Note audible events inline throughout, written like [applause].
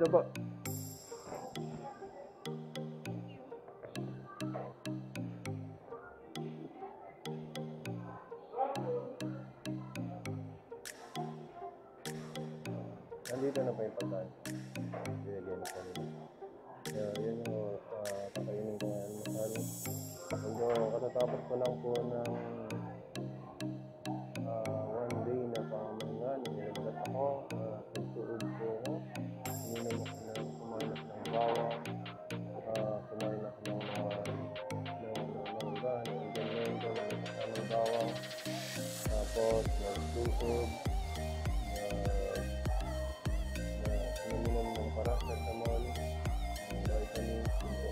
Dito po. Nagtuod. Na, na uminom ng paracetamol, ng vitamins, yun po.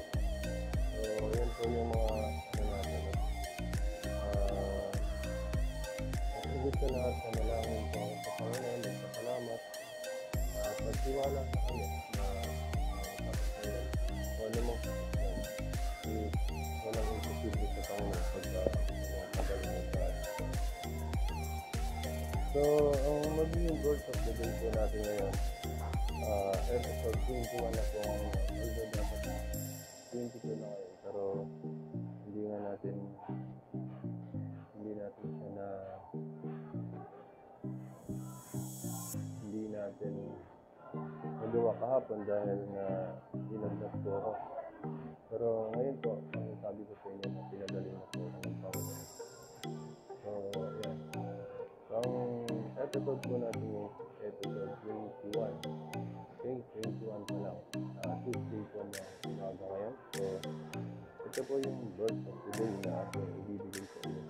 So, yan po yung mga ano natin. Ah, Higit sa lahat na nalangin po. Sa Panginoon, nagpasalamat at nagtiwala sa So, ang magiging goals of the day po natin ngayon, uh, episode 21 na po ang although dapat 22 na ngayon, pero hindi nga natin hindi natin siya na hindi natin nagawa kahapon dahil na inagnat po ako. Pero ngayon po, ang sabi ko sa inyo na pinagaling na po ng Panginoon. So, yeah. So, episode po natin yung episode 21. Okay, 21 pa lang. Uh, Tuesday po na umaga ngayon. So, ito po yung verse of today na ating ibibigay sa inyo.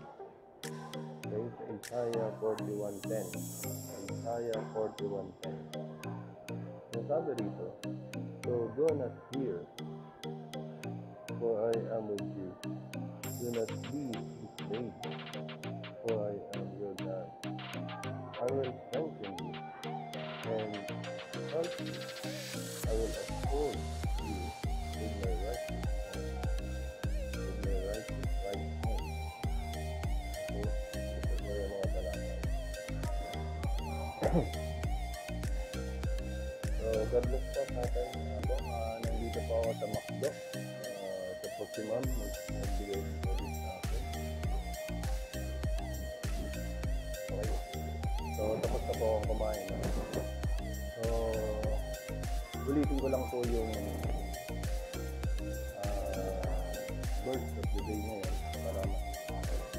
Okay, sa Isaiah 41.10. Isaiah 41.10. Ang sabi rito, So do not fear, for I am with you. Do not be dismayed, will you and help you. I will uphold you with my righteous hand. With my righteous right hand. Okay? Ito po. So, God bless po sa atin. Ako, ah, nandito po ako sa McDo. Uh, ito po si So, tapos na po akong kumain. So, ulitin ko lang po yung uh, words of the day ngayon para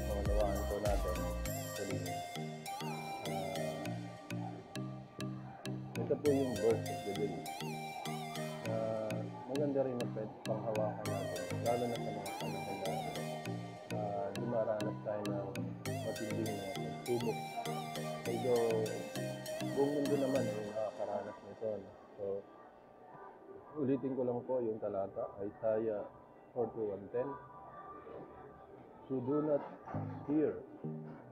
maunawaan po natin. Actually, ah, ito po yung verse of the day. Na maganda rin na pwede panghawakan ulitin ko lang po yung talata, Isaiah 41.10. So do not fear,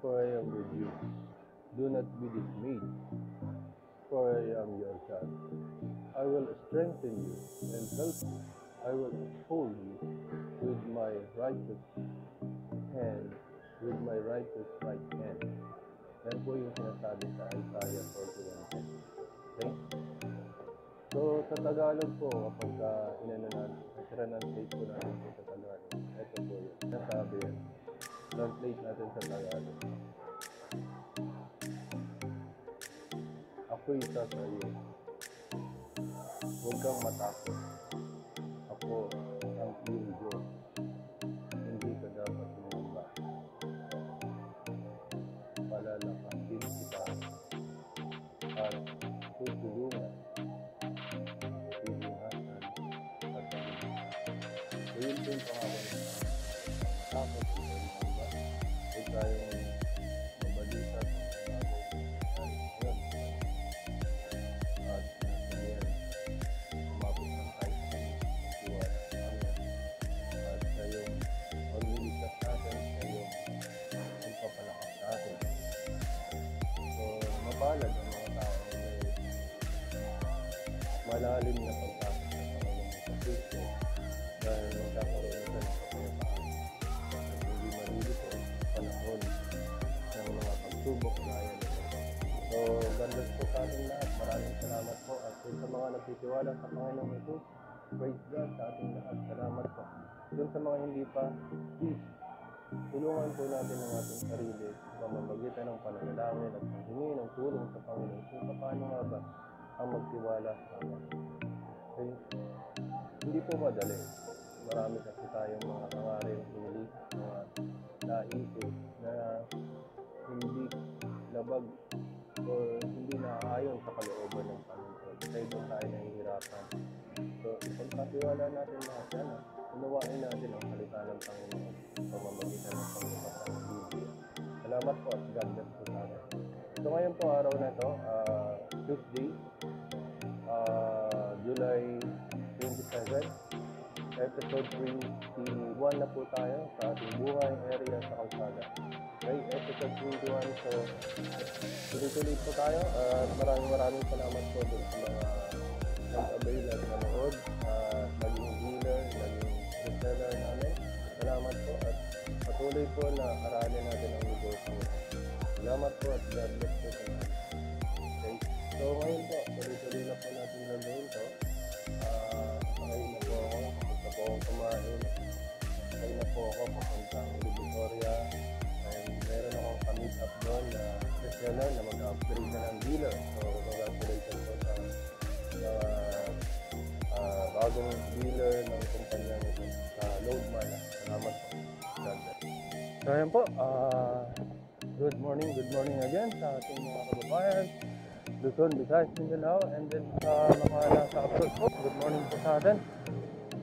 for I am with you. Do not be dismayed, for I am your God. I will strengthen you and help you. I will uphold you with my righteous hand, with my righteous right hand. Yan po yung sinasabi sa Isaiah 41.10. Okay? So, sa Tagalog po, kapag uh, inano natin, translate po natin po sa Tagalog, ito po yun. Nasabi yan. Translate natin sa Tagalog. Ako'y isa sa iyo. Huwag kang matakot. Ako nagtitiwala sa Panginoong Jesus, praise God sa ating lahat. Salamat po. Dun sa mga hindi pa, please, tulungan po natin ang ating sarili sa pamamagitan ng pananalangin at paghingi ng tulong sa Panginoon kung paano nga ba ang magtiwala sa Kanya. Okay? Hindi po madali. Marami kasi tayong mga pangarin, huli, mga naisip na hindi labag o hindi naaayon sa kalooban ng Panginoon. Kaya doon tayo nahihirapan. So, ipagpatiwala natin lahat yan. ah. Unawain natin ang salita ng Panginoon pamamagitan ng pagbabasa ng Biblia. Salamat po at God bless po sa atin. So ngayon po araw na ito, ah, Tuesday, ah, July 27, episode 21 na po tayo sa ating buhay area sa kalsada. Okay, episode 21, so tuloy-tuloy po tayo at maraming maraming salamat po dun sa mga nag-avail at nanood, uh, naging dealer, naging reseller namin. Salamat po at patuloy po na aralin natin ang negosyo. Salamat po at God bless po sa lahat. Okay, so ngayon po, tuloy-tuloy na po natin gagawin to. Ah, ngayon na po ako, gusto po akong kumain. Ngayon na po ako papuntang Victoria. Meron akong kamit up doon na reseller na mag-upgrade na ng dealer. So, congratulations po sa na ah, bagong dealer ng kumpanya nito sa Loadman. Salamat po. God. So, ayan po. ah, good morning, good morning again sa ating mga kababayan. Luzon, Visayas, Mindanao, and then sa mga nasa abroad po, good morning po sa atin.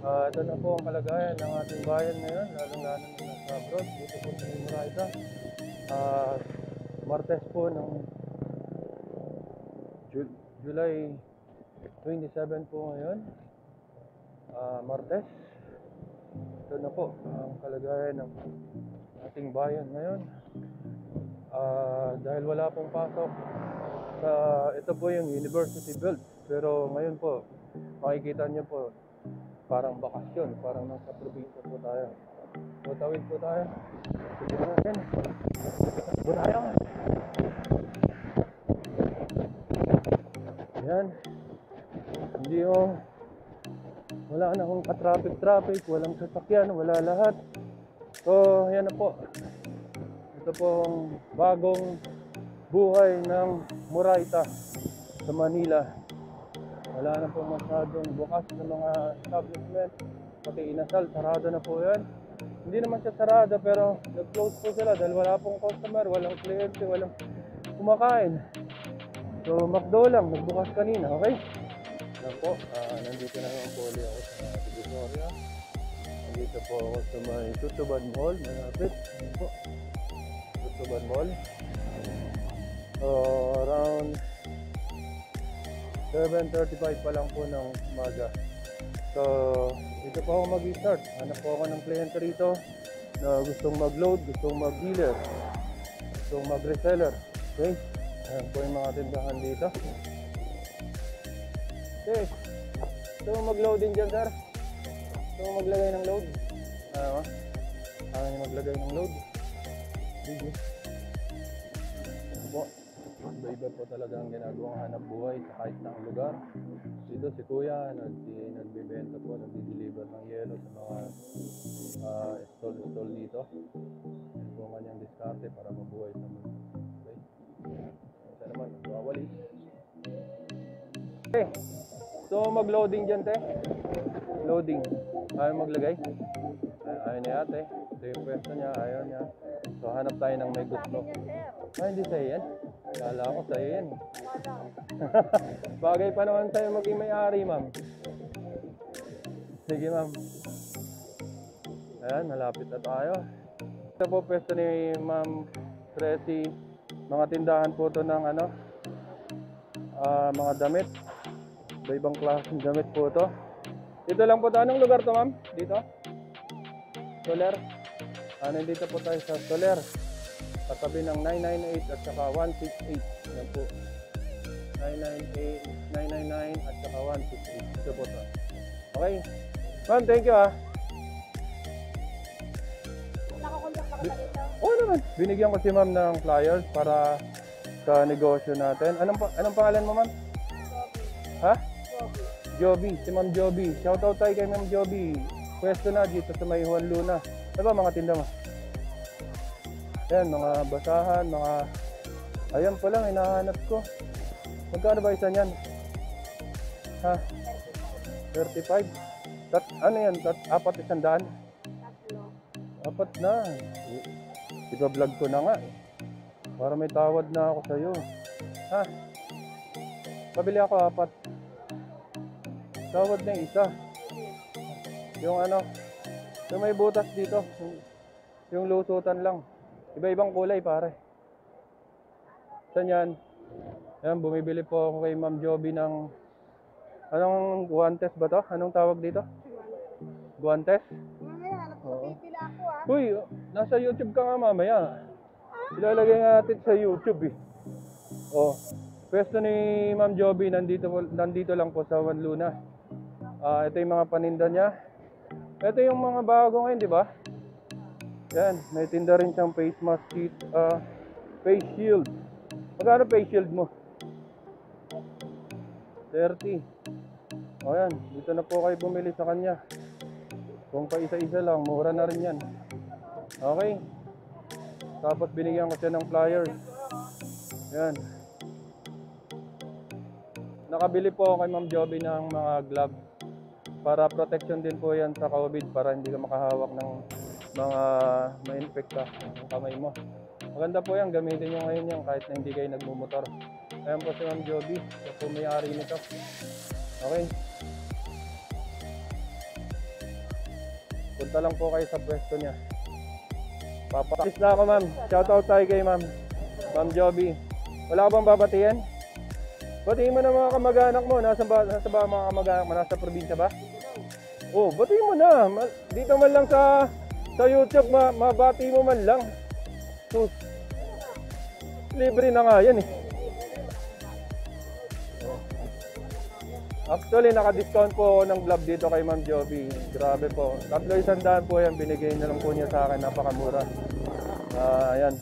Ah, ito na po ang kalagayan ng ating bayan ngayon, lalong-lalo na abroad, dito po sa Murayta. Ah, Martes po ng Ju- July 27 po ngayon. Ah, Martes. Ito na po ang kalagayan ng ating bayan ngayon. Ah, dahil wala pong pasok sa ito po yung University Build. Pero ngayon po, makikita niyo po parang bakasyon, parang nasa probinsya po tayo. So, tawid po tayo. Sige natin. Takbo tayo. Yan. Hindi oh. Wala na akong ka-traffic-traffic, walang sasakyan, wala lahat. So, yan na po. Ito pong bagong buhay ng Murayta sa Manila. Wala na po masyadong bukas na mga establishment. Pati inasal, sarado na po yan. Hindi naman siya sarado pero nag-close po sila dahil wala pong customer, walang kliyente, walang kumakain. So, McDo lang, nagbukas kanina, okay? Yan po, ah, nandito na naman po ulit ako sa Divisoria. Nandito po ako sa may Tutuban Mall, malapit. Yan po, Tutuban Mall. So, around 7.35 pa lang po ng umaga. So, dito po ako mag-start. Hanap po ako ng kliyente rito na gustong mag-load, gustong mag-dealer, gustong mag-reseller. Okay? Ayan po yung mga tindahan dito. Okay. Gusto mo mag-loading dyan, sir? Gusto mo maglagay ng load? Ano? Ayaw niyo maglagay ng load? Sige. Ito po. Iba-iba po talaga ang ginagawang hanap buhay sa kahit na lugar. Dito si Kuya, nag nagbibenta po, ng yelo sa mga ah, stall-stall dito. Yan po ang kanyang diskarte para mabuhay sa mundo. Okay? Isa naman, wawalis. Okay. So, mag-loading dyan, te. Loading. Ayaw maglagay. Ay- Ayaw niya, te. Ito yung pwesto niya, ayaw niya. So, hanap tayo ng may gusto. Ay, hindi sa'yo yan. Kala ko sa'yo yan. [laughs] Bagay pa naman sa'yo maging may-ari, ma'am. Sige, ma'am. Ayan, malapit na tayo. Ito po pwesto ni Ma'am Presi. Mga tindahan po to ng ano, ah, mga damit. Iba-ibang klaseng damit po to. Dito lang po tayo. Anong lugar to, ma'am? Dito? Soler? Ah, nandito po tayo sa Soler. Katabi ng 998 at saka 168. Yan po. 998, 999 at saka 168. Ito po to. Okay. Ma'am, thank you ah. Nakakontak pa ka dito? Oo naman. Binigyan ko si ma'am ng flyers para sa negosyo natin. Anong, pa- anong pangalan mo, ma'am? Ha? Joby, si Ma'am Joby. Shoutout tayo kay Ma'am Joby. Pwesto na dito sa may Juan Luna. Ano ba mga tinda mo? Ayan, mga basahan, mga... Ayan pa lang, hinahanap ko. Magkano ba isa niyan? Ha? 35? Tat, ano yan? Tat, apat isang daan? Apat na. Iba-vlog ko na nga eh. Para may tawad na ako sa'yo. Ha? Pabili ako apat. Tawad na isa. Yung ano, yung may butas dito. Yung, yung lusutan lang. Iba-ibang kulay pare. Saan yan? Ayan, bumibili po ako kay Ma'am Joby ng Anong guantes ba to? Anong tawag dito? Guantes? Oo. Uy, nasa YouTube ka nga mamaya. Ilalagay natin sa YouTube eh. Oh. Pwesto ni Ma'am Joby nandito nandito lang po sa Juan Luna. Ah, ito yung mga paninda niya. Ito yung mga bago ngayon, di ba? Yan, may tinda rin siyang face mask kit, ah, face shield. Magkano face shield mo? 30. O yan, dito na po kayo bumili sa kanya. Kung pa isa-isa lang, mura na rin yan. Okay. Tapos binigyan ko siya ng flyers. Yan. Nakabili po kay Ma'am Joby ng mga glove. Para protection din po yan sa COVID para hindi ka makahawak ng mga ma-infect ka ng kamay mo. Maganda po yan, gamitin nyo ngayon yan kahit na hindi kayo nagmumotor. Ayan po si Ma'am Joby, siya po may-ari nito. Okay. Punta lang po kayo sa pwesto niya. Papatis na ako ma'am. Shoutout tayo kay ma'am. Ma'am Joby. Wala ka bang babatiin? Batiin mo na mga kamag-anak mo. Nasa ba, nasa ba mga kamag-anak mo? Nasa probinsya ba? Oh, batiin mo na. Dito man lang sa sa YouTube, ma mabati mo man lang. Sus. Libre na nga yan eh. Actually, naka-discount po ako ng glove dito kay Ma'am Joby. Grabe po. Tatlo isang daan po yan. Binigay na lang po niya sa akin. Napakamura. Ah, ayan.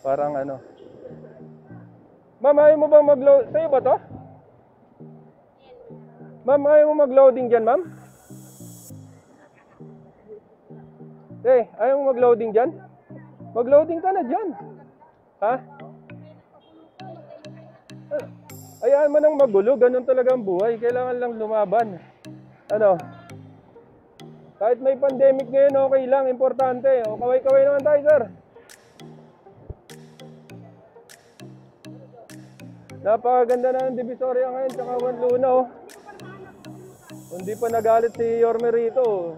Parang ano. Ma'am, ayaw mo bang mag-load? Sa'yo ba to? Ma'am, ayaw mo mag-loading dyan, ma'am? Eh, ayaw mo mag-loading dyan? Mag-loading ka na dyan. Ha? Ayaan mo nang magulo, ganun talaga ang buhay. Kailangan lang lumaban. Ano? Kahit may pandemic ngayon, okay lang, importante. O kaway-kaway naman tayo, sir. Napakaganda na ng Divisoria ngayon, tsaka Juan Luna, oh. Hindi pa nagalit si Yorme rito.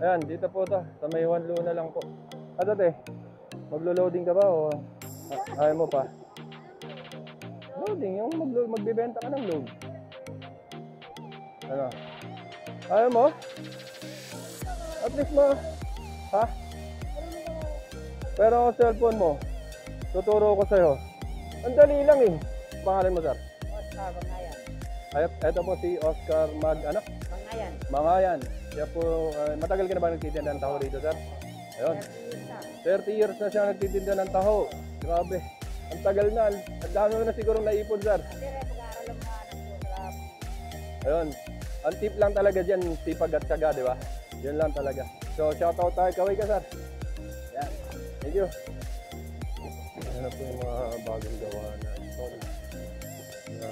Ayan, dito po ta. Sa may Juan Luna lang po. At ate, maglo-loading ka ba o ayaw mo pa? Loading, yung mag magbibenta ka ng load. Ano? Ayaw mo? At least mo. Ha? Pero ang cellphone mo, tuturo ko sa'yo. Ang dali lang eh. Pangalan mo, sir? Oscar, Bangayan. Ay, eto po si Oscar Mag, ano? Bangayan. Mangayan. Siya po, ah, matagal ka na ba nagtitinda ng taho rito, sir? Ayun. 30 years na siya nagtitinda ng taho. Grabe. Tagal na. Ang dami na siguro naipon, sir. Ayun. Ang tip lang talaga dyan, sipag at syaga, di ba? Yun lang talaga. So, shoutout tayo. Kaway ka, sir. Yan. Thank you. Ayan na po yung mga bagong gawa na stall na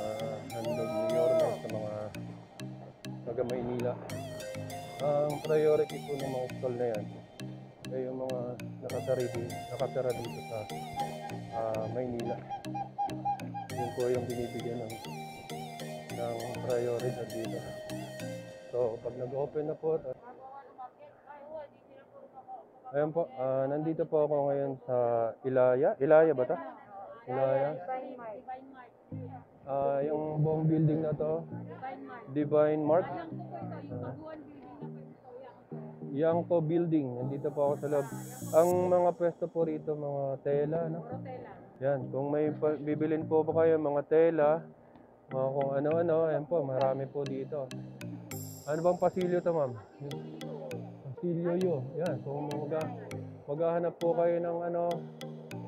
handog ni Yorme sa mga taga Maynila. Ang priority po ng mga stall na yan ay yung mga nakatira dito, nakatira dito sa ah, Maynila. Yun po yung binibigyan ng ng priority dito. So, pag nag-open na po, Ayan po, ah, nandito po ako ngayon sa Ilaya. Ilaya ba ta? Ilaya. Ah, yung buong building na to, Divine Mark. Ah, Yangko Building. Nandito po ako sa loob. Ang mga pwesto po rito, mga tela, no? Yan, kung may pa- bibilin po ba kayo, mga tela, mga kung ano-ano, ayan po, marami po dito. Ano bang pasilyo to, ma'am? Pasilyo yun. Yan, kung mag maghahanap po kayo ng ano,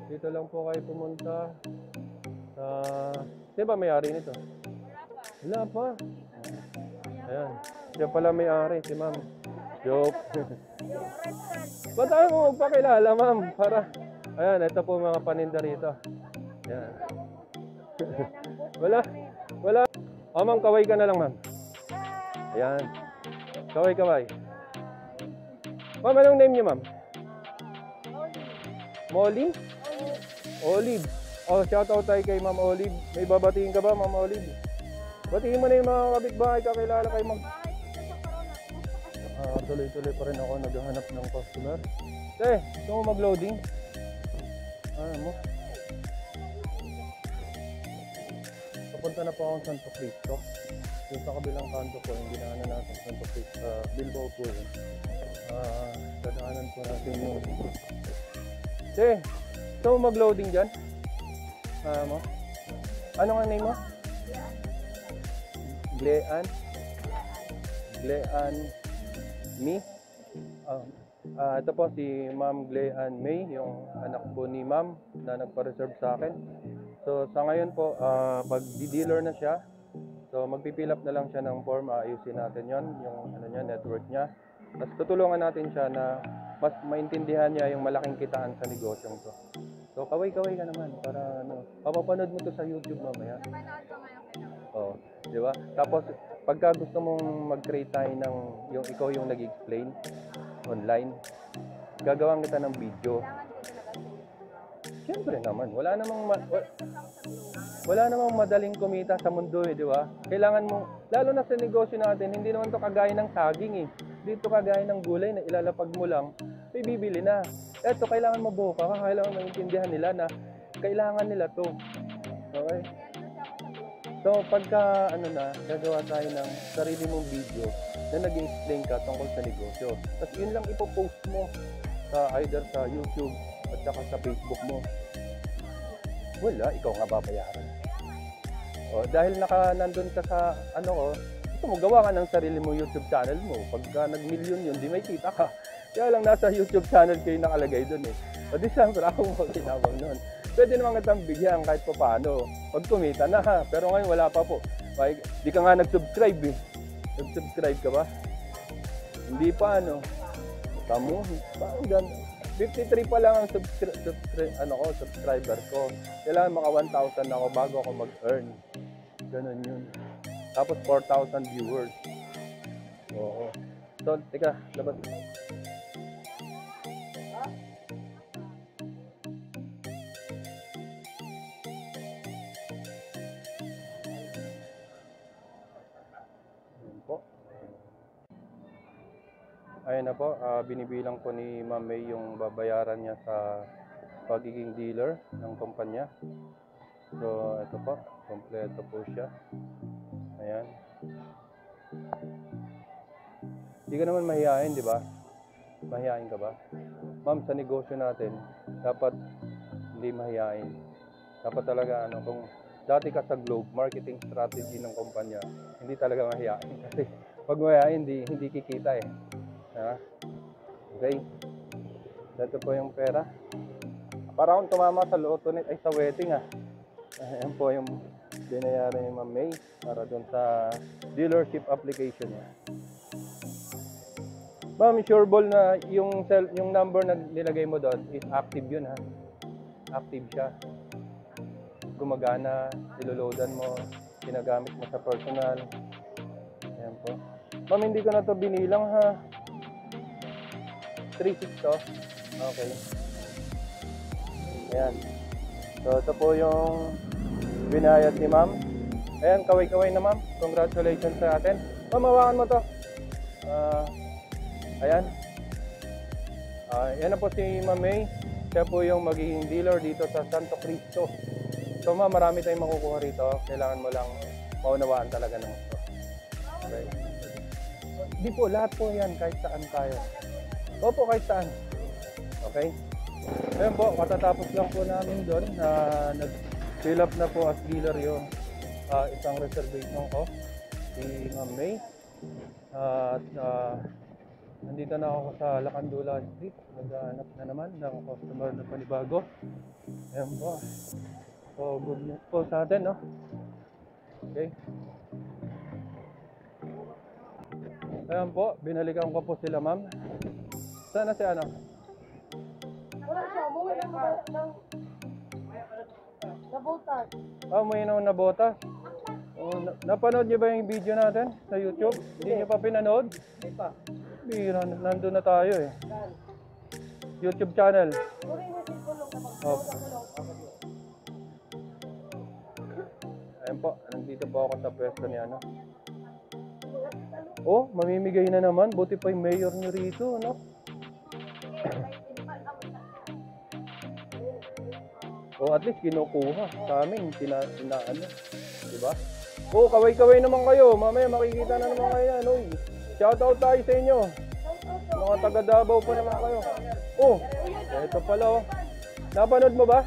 Dito lang po kayo pumunta. Sa... Di ba may-ari nito? Wala pa. Ayan. Siya pala may-ari, si ma'am. Joke. Ba't tayo mo magpakilala, ma'am? Para... Ayan, ito po mga paninda rito. Ayan. [laughs] wala. Wala. O, ma'am, kaway ka na lang, ma'am. Ayan. Kaway, kaway. Ma'am, anong name niyo, ma'am? Molly? Olive. Oh, shout out tayo kay Ma'am Olive. May babatiin ka ba, Ma'am Olive? Batiin mo na yung mga kapitbahay kakilala kay Ma'am. Tuloy-tuloy pa rin ako naghahanap ng customer. Eh, gusto mo mag-loading? Ano mo? Papunta na po akong Santo Cristo. Yung sa kabilang kanto po, yung dinaanan natin Santo Cristo, uh, Bilbao po yun. Ah, dadaanan po natin yung... Eh, gusto mo mag-loading dyan? Ah, mo? Ano nga name mo? Glean? Glean Me? Ah, ah, ito po si Ma'am Glean May, yung anak po ni Ma'am na nagpa-reserve sa akin. So sa ngayon po, ah, pag di-dealer na siya, so magpipil up na lang siya ng form, aayusin natin yon yung ano niya, network niya. Tapos tutulungan natin siya na mas maintindihan niya yung malaking kitaan sa negosyong to. So kaway-kaway ka naman para ano, papapanood mo to sa YouTube mamaya. Oo, di ba? Tapos pagka gusto mong mag-create tayo ng yung ikaw yung nag-explain online, gagawan kita ng video. Siyempre naman, wala namang ma- wa- wala namang madaling kumita sa mundo eh, di ba? Kailangan mo, lalo na sa negosyo natin, hindi naman to kagaya ng saging eh. Dito kagaya ng gulay na ilalapag mo lang, may bibili na. Eto, kailangan mo buka ka, kailangan maintindihan nila na kailangan nila to. Okay? So, pagka ano na, gagawa tayo ng sarili mong video na nag explain ka tungkol sa negosyo. Tapos yun lang ipopost mo sa either sa YouTube at saka sa Facebook mo. Wala, ikaw nga babayaran. O, dahil naka nandun ka sa ano ko, gusto mo gawa ka ng sarili mo YouTube channel mo. Pagka nag-million yun, di may kita ka. Kaya lang nasa YouTube channel kayo nakalagay dun eh. O di siyempre ako mo kinabang nun. Pwede naman kitang bigyan kahit pa paano. Pag kumita na ha. Pero ngayon wala pa po. Ay, di ka nga nag-subscribe eh. Nag-subscribe ka ba? Hindi pa ano. Tamo, parang gan- 53 pa lang ang subscri- subscri- ano ko, subscriber ko. Kailangan maka 1,000 ako bago ako mag-earn. Ganun yun. Tapos 4,000 viewers. Oo. So, teka, labas. Ayun na po, ah, binibilang po ni Ma'am May yung babayaran niya sa pagiging dealer ng kumpanya. So, ito po, kompleto po siya. Ayan. Hindi ka naman mahihain, di ba? Mahihain ka ba? Ma'am, sa negosyo natin, dapat hindi mahihain. Dapat talaga, ano, kung dati ka sa Globe, marketing strategy ng kumpanya, hindi talaga mahihain. [laughs] Kasi pag mahihain, hindi, hindi kikita eh. Ha? Okay? Ito po yung pera. Para akong tumama sa loto net, ay sa wedding ah. Ayan po yung binayaran ni Ma'am May para doon sa dealership application niya. Ma'am, sure ball na yung cell, yung number na nilagay mo doon is active yun ha. Active siya. Gumagana, niloloadan mo, ginagamit mo sa personal. Ayan po. Ma'am, hindi ko na to binilang ha. 3.6 to. Okay. Ayan. So, ito po yung binayad ni ma'am. Ayan, kaway-kaway na ma'am. Congratulations sa atin. Ma'am, mo to. Ah, ayan. Ah, yan na po si Ma'am May. Siya po yung magiging dealer dito sa Santo Cristo. So ma'am, marami tayong makukuha rito. Kailangan mo lang maunawaan talaga ng gusto. Okay. Di po, lahat po yan, kahit saan tayo. Opo, kahit saan. Okay? Ayun po, katatapos lang po namin doon na nag-fill up na po as dealer yung ah, isang reservation ko, si Ma'am May. At ah, Nandito na ako sa Lacandula Street. Naghahanap na naman ng customer na panibago. Ayan po. So, good news po sa atin, no? Okay. Ayan po, binalikan ko po sila, ma'am. Sana si ano? Wala siya, umuwi ng ng nabutas. Ah, may na na botas. Oh, na- napanood niyo ba yung video natin sa YouTube? Hindi niyo pa pinanood? Hindi pa. Bira, nandun na tayo eh. YouTube channel. Oh. Ayun po, nandito po ako sa pwesto ni ano. Oh, mamimigay na naman. Buti pa yung mayor niyo rito, no? Oh, at least kinukuha sa amin, tina, tina di ba? Oh, kaway-kaway naman kayo. Mamaya makikita na naman kayo yan, oy. Shoutout tayo sa inyo. Mga taga Davao pa naman kayo. Oh, eto pala oh. Napanood mo ba?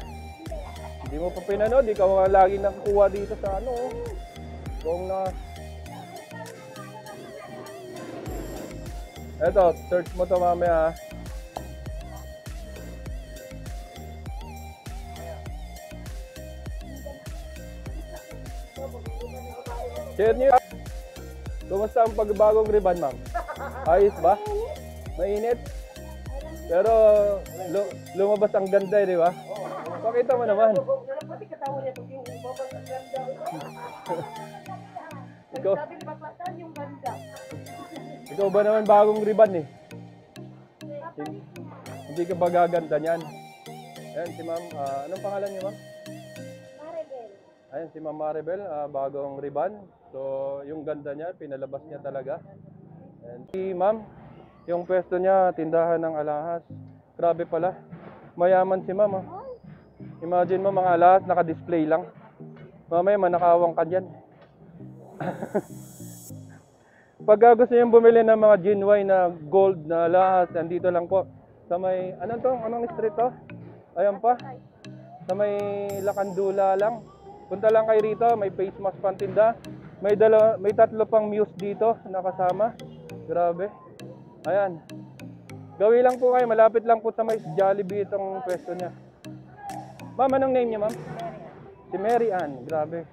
Hindi mo pa pinanood, ikaw nga lagi nakukuha dito sa ano oh. Kung na... Eto, search mo to mamaya ha. Share niyo. Kumusta ang pagbagong riban, ma'am? Ayos ba? Mainit? Pero lu- lumabas ang ganda, eh, di ba? Pakita mo naman. Ikaw, ikaw ba naman bagong riban eh? Hin- Hindi ka ba gaganda niyan? Ayan si ma'am, ah, anong pangalan niyo ma'am? Ayan si ma'am Maribel, ah, bagong riban. So, yung ganda niya, pinalabas niya talaga. Ayan. Si ma'am, yung pwesto niya, tindahan ng alahas. Grabe pala. Mayaman si ma'am. ah. Imagine mo mga alahas, naka-display lang. Mamaya manakawang ka dyan. [laughs] Pag gusto niyo bumili ng mga genuine na gold na alahas, andito lang po. Sa may, anong to? Anong street to? Ayan pa. Sa may Lakandula lang. Punta lang kayo rito, may face mask pantinda. May dala, may tatlo pang muse dito na kasama. Grabe. Ayan. Gawi lang po kayo, malapit lang po sa may Jollibee itong pwesto niya. Ma'am, anong name niya, ma'am? Si Mary Ann. Grabe.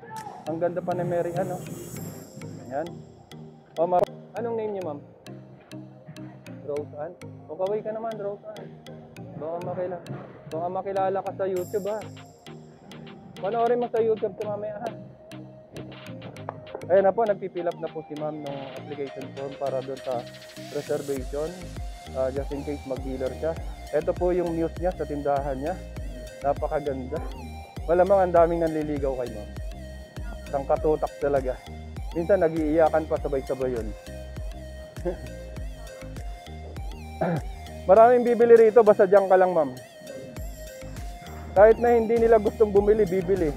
Ang ganda pa ni Mary Ann, oh. Ayan. O, ma'am. Anong name niya, ma'am? Rose Ann? O, kaway ka naman, Rose Ann. Baka makilala, baka makilala ka sa YouTube, ha? Panoorin mo sa YouTube ito mamaya, ha? Ayan na po, nagpipil up na po si ma'am ng application form para doon sa reservation. Ah, just in case mag-dealer siya. Ito po yung news niya sa tindahan niya. Napakaganda. Malamang ang daming nanliligaw kay ma'am. Isang katutak talaga. Minsan nagiiyakan pa sabay-sabay yun. [laughs] Maraming bibili rito, basta diyan ka lang ma'am. Kahit na hindi nila gustong bumili, bibili.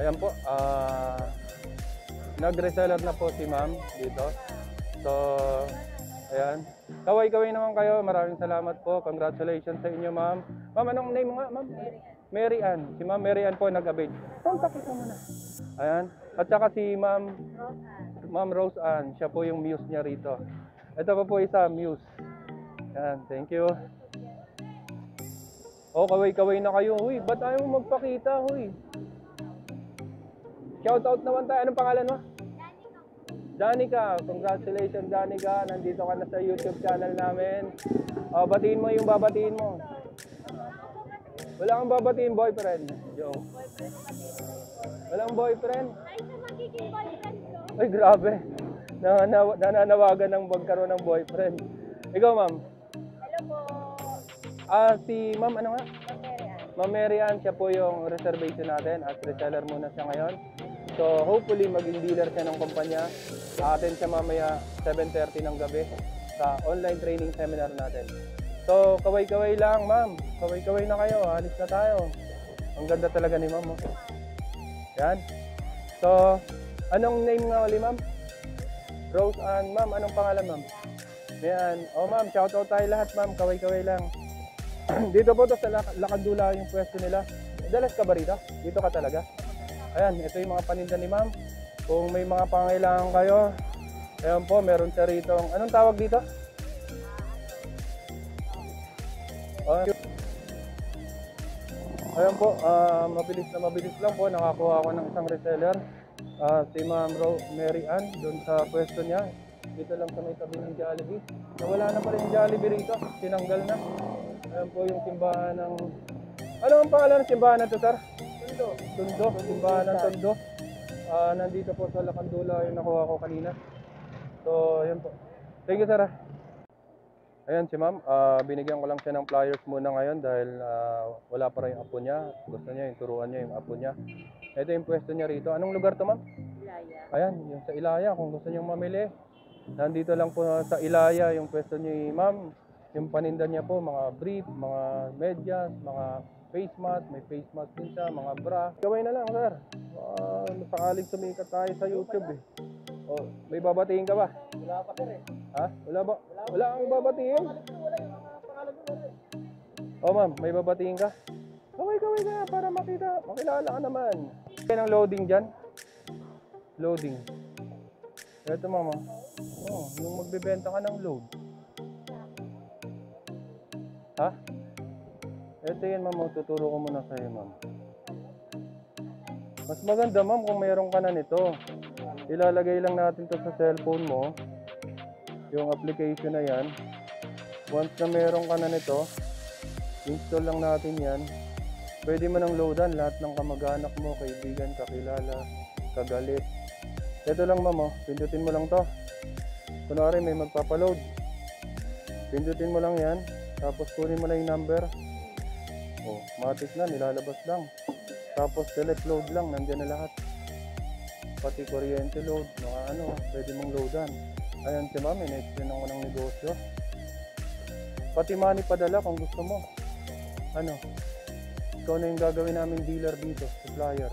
Ayan po, ah nag-reseller na po si ma'am dito. So, ayan. Kaway-kaway naman kayo. Maraming salamat po. Congratulations sa inyo, ma'am. Ma'am, anong name mo nga, ma'am? Mary Ann. Si ma'am Mary Ann po nag-avail. Contact ko muna. Ayan. At saka si ma'am Ma'am Rose Ann. Siya po yung muse niya rito. Ito pa po isa, muse. Ayan, thank you. Oh, kaway-kaway na kayo. Huy, ba't ayaw mo magpakita, huy? Shout out naman tayo. Anong pangalan mo? Danica. Congratulations, Danica. Nandito ka na sa YouTube channel namin. Oh, batiin mo yung babatiin mo. Wala kang babatiin boyfriend. Joke. Walang boyfriend? Ay, grabe. Nananaw- nananawagan ng magkaroon ng boyfriend. Ikaw, ma'am. Hello po. Ah, si ma'am, ano nga? Ma'am Mary Ann, siya po yung reservation natin at reseller muna siya ngayon. So hopefully maging dealer siya ng kumpanya. Atin siya mamaya 7.30 ng gabi sa online training seminar natin. So kaway-kaway lang ma'am. Kaway-kaway na kayo. Alis na tayo. Ang ganda talaga ni ma'am. oh. Yan. So anong name nga ulit ma'am? Rose Ann. Ma'am, anong pangalan ma'am? Yan. Oh ma'am, shoutout tayo lahat ma'am. Kaway-kaway lang. [clears throat] Dito po to sa Lak- Lakandula yung pwesto nila. Dalas ka ba rito? Dito ka talaga? Ayan, ito yung mga paninda ni ma'am. Kung may mga pangailangan kayo, ayan po, meron siya rito. Anong tawag dito? Ah, Ayan po, ah, mabilis na mabilis lang po. Nakakuha ako ng isang reseller. Ah, si Ma'am Ro Mary Ann, doon sa pwesto niya. Dito lang sa may tabi ng Jollibee. Nawala na pala yung Jollibee rito. Tinanggal na. Ayan po yung simbahan ng... Ano ang pangalan ng simbahan na to, sir? Tundo. Tundo. Simbahan ng Tundo. Ah, nandito po sa Lakandula yung nakuha ko kanina. So, ayan po. Thank you, sir. Ah. Ayan si ma'am, Ah, binigyan ko lang siya ng flyers muna ngayon dahil ah, wala pa rin yung apo niya. Gusto niya yung turuan niya yung apo niya. Ito yung pwesto niya rito. Anong lugar to ma'am? Ilaya. Ayan, yung sa Ilaya kung gusto niyong mamili. Nandito lang po sa Ilaya yung pwesto ni ma'am. Yung paninda niya po, mga brief, mga medyas, mga face mask, may face mask din siya, mga bra. Gawin na lang, sir. Uh, sakaling sumikat tayo sa YouTube eh. Oh, may babatiin ka ba? Wala pa sir eh. Ha? Wala ba? Wala kang babatiin? Oh ma'am, may babatiin ka? Kaway kaway ka para makita, makilala ka naman. Yan ang loading dyan. Loading. Ito mama. Oh, yung magbebenta ka ng load. Ha? Ito yan ma'am, oh, tuturo ko muna sa'yo ma'am. Mas maganda ma'am kung mayroon ka na nito. Ilalagay lang natin to sa cellphone mo. Yung application na yan. Once na meron ka na nito, install lang natin yan. Pwede mo nang loadan lahat ng kamag-anak mo, kaibigan, kakilala, kagalit. Ito lang ma'am, oh. pindutin mo lang to. Kunwari may magpapaload. Pindutin mo lang yan, tapos kunin mo lang yung number. Oh, matik na, nilalabas lang. Tapos select load lang, nandyan na lahat. Pati kuryente load, mga ano, pwede mong loadan. Ayan si ma'am, in-explain ako ng negosyo. Pati money padala kung gusto mo. Ano? Ikaw na yung gagawin namin dealer dito, supplier.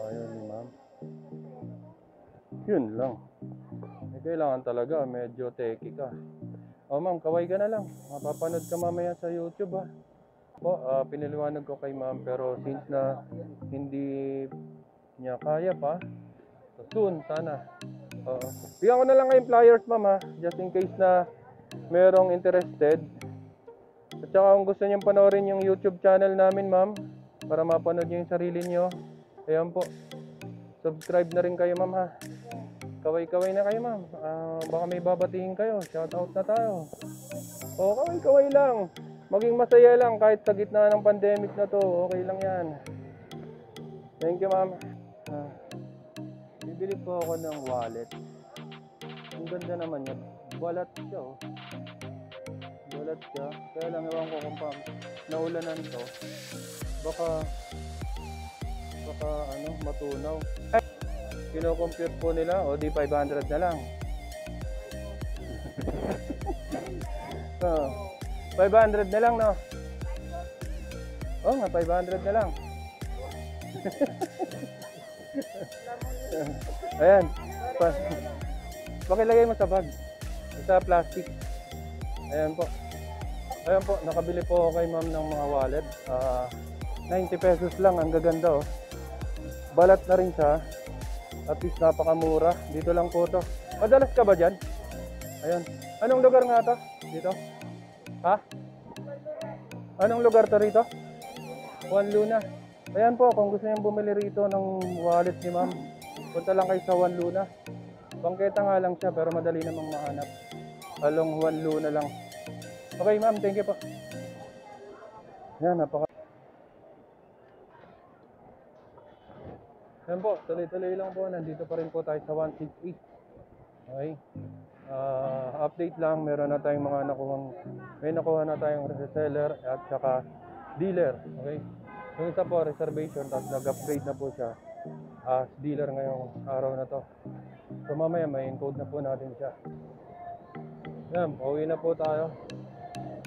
Ayun ni ma'am. Yun lang. Eh, kailangan talaga, medyo techy ka. O ma'am, kaway ka na lang. Mapapanood ka mamaya sa YouTube ha. Po, ah, piniliwanag ko kay ma'am pero since na hindi niya kaya pa, so soon, sana. Oo. Bigyan ko na lang kayong flyers ma'am ha, just in case na merong interested. At saka kung gusto niyong panoorin yung YouTube channel namin ma'am, para mapanood niyo yung sarili niyo, ayan po. Subscribe na rin kayo ma'am ha. Kaway-kaway na kayo ma'am. Ah, baka may babatiin kayo. Shout out na tayo. O kaway-kaway lang. Maging masaya lang kahit sa gitna ng pandemic na to. Okay lang yan. Thank you ma'am. Ah, bibili po ako ng wallet. Ang ganda naman niya. Balat siya oh. Balat siya. Kaya lang ewan ko kung pa naulanan to. Baka baka ano matunaw. Kino-compute po nila, o di 500 na lang. oh, [laughs] 500 na lang, no? Oo nga, 500 na lang. [laughs] Ayan. Pa Pakilagay mo sa bag. Sa plastic. Ayan po. Ayan po, nakabili po ako kay ma'am ng mga wallet. Ah, 90 pesos lang, ang gaganda oh. Balat na rin siya. At least napakamura. Dito lang po to. Madalas ka ba dyan? Ayan. Anong lugar nga to? Dito? Ha? Anong lugar to rito? Juan Luna. Ayan po, kung gusto niyong bumili rito ng wallet ni ma'am, punta lang kayo sa Juan Luna. Bangketa nga lang siya, pero madali namang mahanap. Along Juan Luna lang. Okay ma'am, thank you po. Yan, napaka... Yan po, tuloy-tuloy lang po. Nandito pa rin po tayo sa 168. Okay. Ah, update lang, meron na tayong mga nakuhang, may nakuha na tayong reseller at saka dealer. Okay. Yung isa po, reservation, tapos nag-upgrade na po siya as dealer ngayong araw na to. So mamaya may encode na po natin siya. Yan, pauwi na po tayo.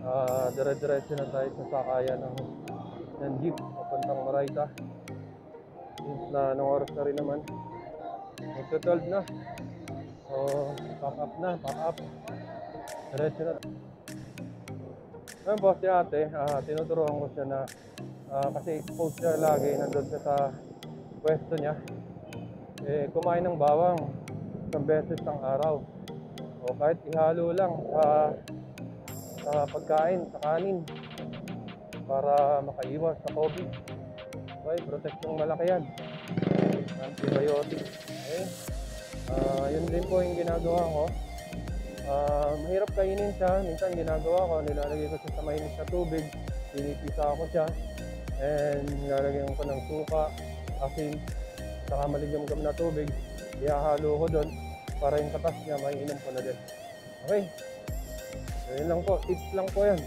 Ah, dire-diretso na tayo sa sakayan ng, ng jeep papuntang Moraita. Since na anong oras na rin naman. Magto-12 na. So, pack up na, pack up. Diretso na. Ngayon po si ate, ah, tinuturuan ko siya na ah, kasi exposed siya lagi nandun siya sa pwesto niya. Eh, kumain ng bawang isang beses ng araw. O kahit ihalo lang sa, sa pagkain, sa kanin para makaiwas sa COVID. Okay, proteksyon malaki yan. Antibiotic. Okay. Ah, yun din po yung ginagawa ko. Ah, mahirap kainin siya. Minsan ginagawa ko, nilalagay ko siya sa mainit na tubig. Pinipisa ko siya. And nilalagyan ko ng suka, asin, saka maligamgam na tubig. Ihahalo ko doon para yung katas niya maiinom ko na din. Okay. Ayun lang po. Tips lang po yan.